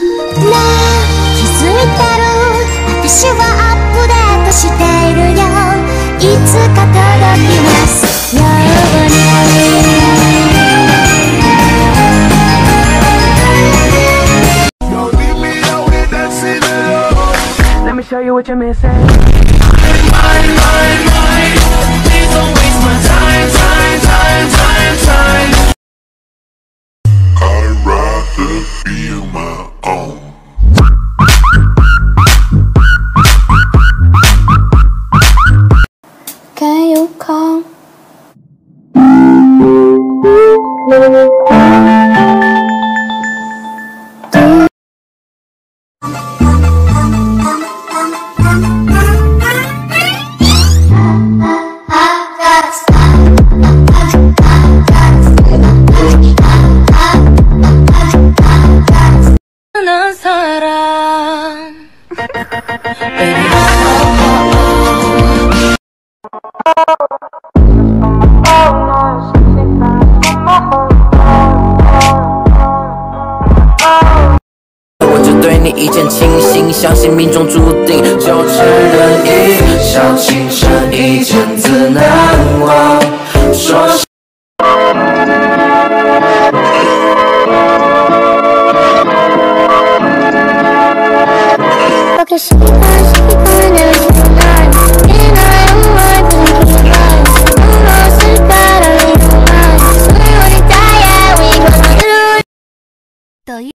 気づいてる私はアップデートしているよいつか届きますように Let me show you what you're missing. 你一见倾心，相信命中注定，就只能一厢情深，一见自难忘。抖音。